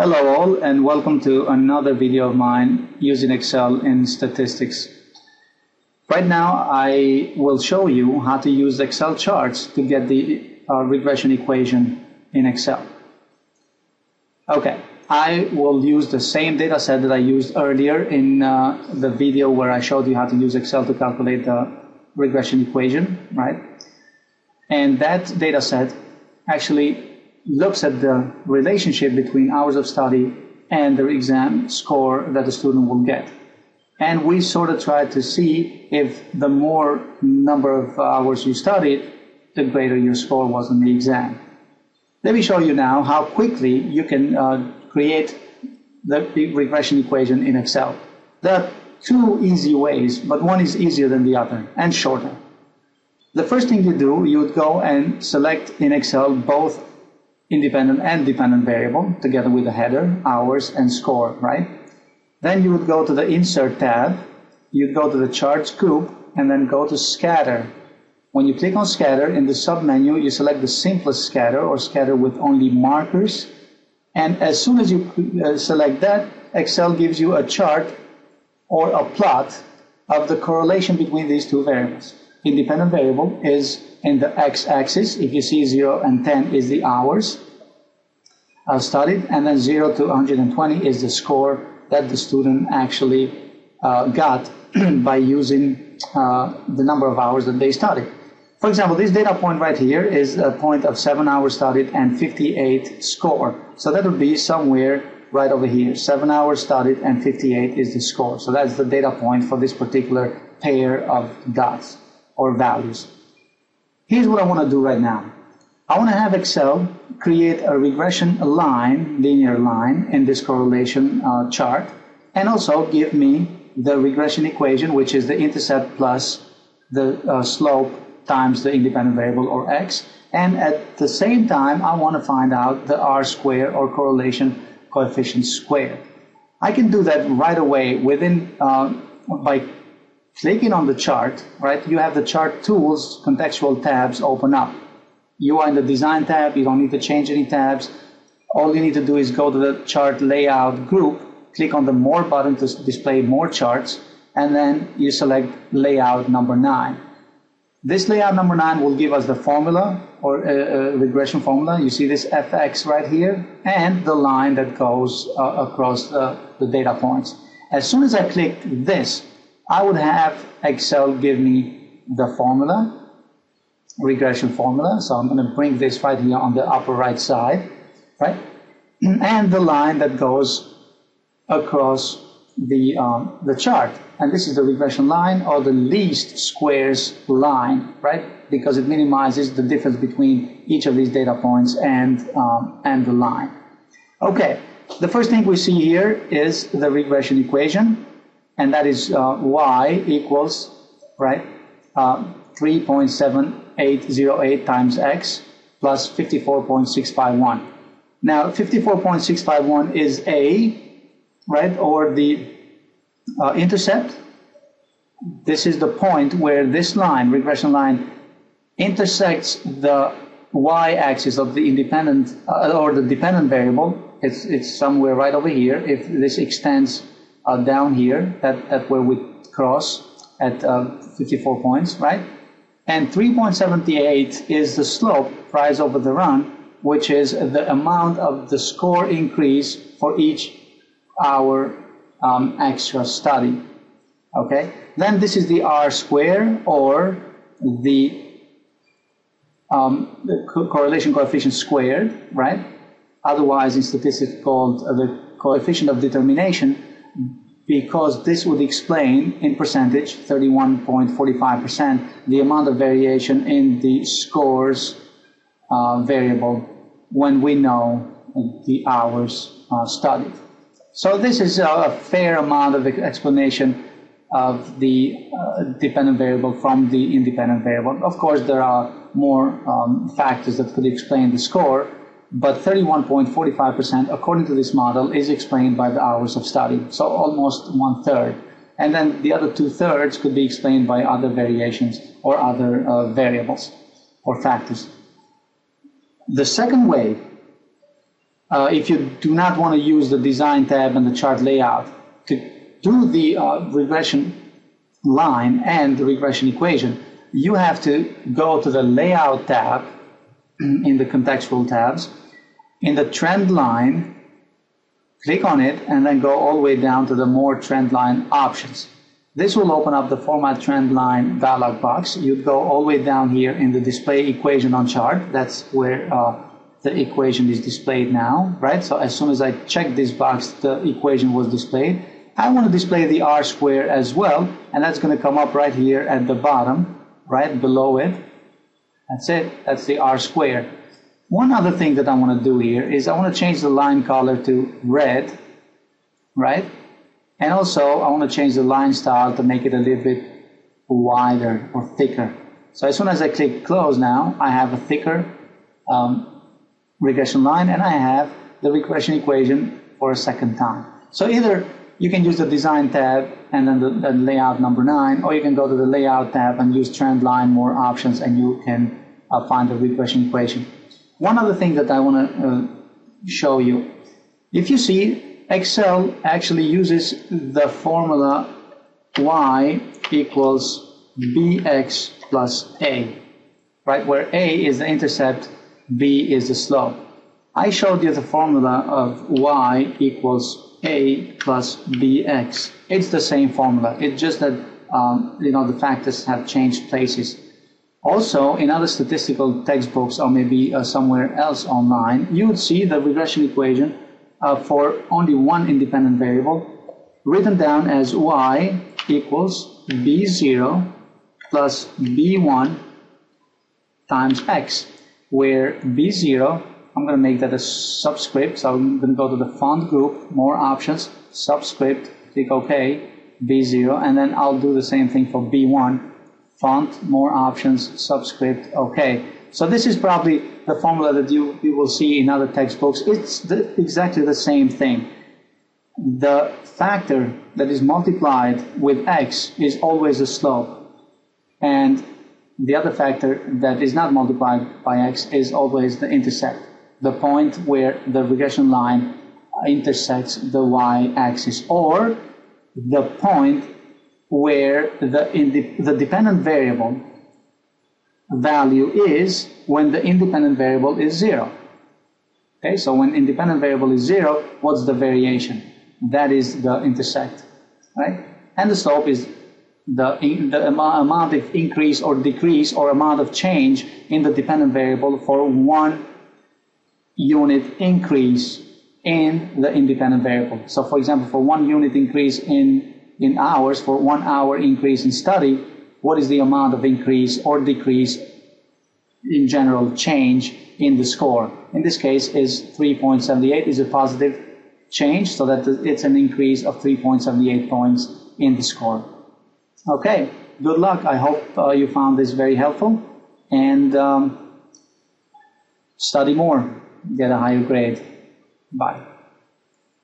Hello all and welcome to another video of mine using Excel in statistics. Right now I will show you how to use Excel charts to get the uh, regression equation in Excel. Okay, I will use the same data set that I used earlier in uh, the video where I showed you how to use Excel to calculate the regression equation, right? And that data set actually looks at the relationship between hours of study and the exam score that the student will get. And we sort of try to see if the more number of hours you studied, the greater your score was in the exam. Let me show you now how quickly you can uh, create the regression equation in Excel. There are two easy ways, but one is easier than the other and shorter. The first thing you do, you would go and select in Excel both independent and dependent variable together with the header, hours, and score, right? Then you would go to the Insert tab, you'd go to the Charts group, and then go to Scatter. When you click on Scatter, in the submenu, you select the simplest scatter or scatter with only markers. And as soon as you uh, select that, Excel gives you a chart or a plot of the correlation between these two variables. Independent variable is in the x-axis. If you see 0 and 10 is the hours uh, studied, and then 0 to 120 is the score that the student actually uh, got by using uh, the number of hours that they studied. For example, this data point right here is a point of 7 hours studied and 58 score. So that would be somewhere right over here. 7 hours studied and 58 is the score. So that's the data point for this particular pair of dots or values. Here's what I want to do right now. I want to have Excel create a regression line, linear line, in this correlation uh, chart, and also give me the regression equation, which is the intercept plus the uh, slope times the independent variable or x. And at the same time, I want to find out the r square or correlation coefficient squared. I can do that right away within uh, by clicking on the chart, right? You have the chart tools contextual tabs open up. You are in the design tab, you don't need to change any tabs. All you need to do is go to the chart layout group, click on the more button to display more charts, and then you select layout number nine. This layout number nine will give us the formula or uh, uh, regression formula. You see this fx right here and the line that goes uh, across the, the data points. As soon as I click this, I would have Excel give me the formula regression formula. So I'm going to bring this right here on the upper right side, right? And the line that goes across the, um, the chart. And this is the regression line or the least squares line, right? Because it minimizes the difference between each of these data points and, um, and the line. Okay, the first thing we see here is the regression equation, and that is uh, y equals, right, uh, 3.7 808 times x plus 54.651. Now, 54.651 is A, right, or the uh, intercept. This is the point where this line, regression line, intersects the y-axis of the independent uh, or the dependent variable. It's, it's somewhere right over here. If this extends uh, down here, that, that where we cross at uh, 54 points, right? And 3.78 is the slope, rise over the run, which is the amount of the score increase for each hour um, extra study. Okay? Then this is the R square or the, um, the co correlation coefficient squared, right? Otherwise in statistics called uh, the coefficient of determination because this would explain in percentage, 31.45%, the amount of variation in the scores uh, variable when we know the hours uh, studied. So this is a fair amount of explanation of the uh, dependent variable from the independent variable. Of course, there are more um, factors that could explain the score, but 31.45% according to this model is explained by the hours of study, so almost one third. And then the other two thirds could be explained by other variations or other uh, variables or factors. The second way uh, if you do not want to use the design tab and the chart layout to do the uh, regression line and the regression equation, you have to go to the layout tab in the contextual tabs. In the trend line, click on it and then go all the way down to the more trend line options. This will open up the format trend line dialog box. You'd go all the way down here in the display equation on chart. That's where uh, the equation is displayed now, right? So as soon as I check this box, the equation was displayed. I want to display the R square as well, and that's going to come up right here at the bottom, right below it. That's it. That's the R square. One other thing that I want to do here is I want to change the line color to red, right? And also I want to change the line style to make it a little bit wider or thicker. So as soon as I click close now, I have a thicker um, regression line and I have the regression equation for a second time. So either you can use the design tab and then the, the, layout number nine, or you can go to the layout tab and use trend line, more options, and you can uh, find the regression equation. One other thing that I want to uh, show you, if you see Excel actually uses the formula y equals bx plus a, right, where a is the intercept b is the slope. I showed you the formula of y equals a plus bx. It's the same formula. It's just that um, you know the factors have changed places. Also, in other statistical textbooks or maybe uh, somewhere else online, you would see the regression equation uh, for only one independent variable written down as y equals b0 plus b1 times x where B0, I'm going to make that a subscript. So I'm going to go to the font group, more options, subscript, click OK, B0, and then I'll do the same thing for B1, font, more options, subscript, OK. So this is probably the formula that you, you will see in other textbooks. It's the, exactly the same thing. The factor that is multiplied with x is always the slope. And the other factor that is not multiplied by x is always the intercept, the point where the regression line intersects the y-axis, or the point where the, the dependent variable value is when the independent variable is zero. Okay, so when independent variable is zero, what's the variation? That is the intersect, right? And the slope is the, the amount of increase or decrease or amount of change in the dependent variable for one unit increase in the independent variable. So for example, for one unit increase in, in hours, for one hour increase in study, what is the amount of increase or decrease in general change in the score? In this case is 3.78 is a positive change, so that it's an increase of 3.78 points in the score. Okay, good luck. I hope uh, you found this very helpful and um, study more, get a higher grade. Bye.